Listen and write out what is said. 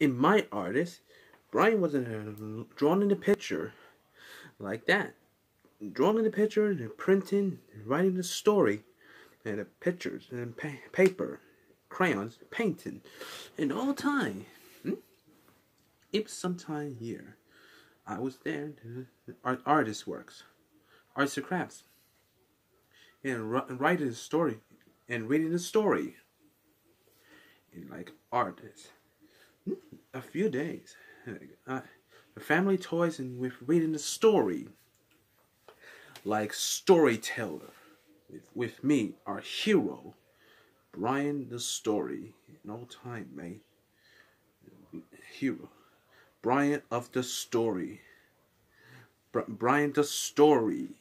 in my artist, Brian wasn't drawn in the picture like that. Drawing in the picture and printing, and writing the story, and the pictures and pa paper, crayons, painting, and all the time. Hmm? It was sometime here. I was there. Art, artist works, arts and crafts, and, writing a story, and reading the story. And like artists? A few days. Uh, family toys and with reading the story. Like storyteller with, with me, our hero, Brian the Story. No time, mate. Hero. Brian of the Story. Br Brian the Story.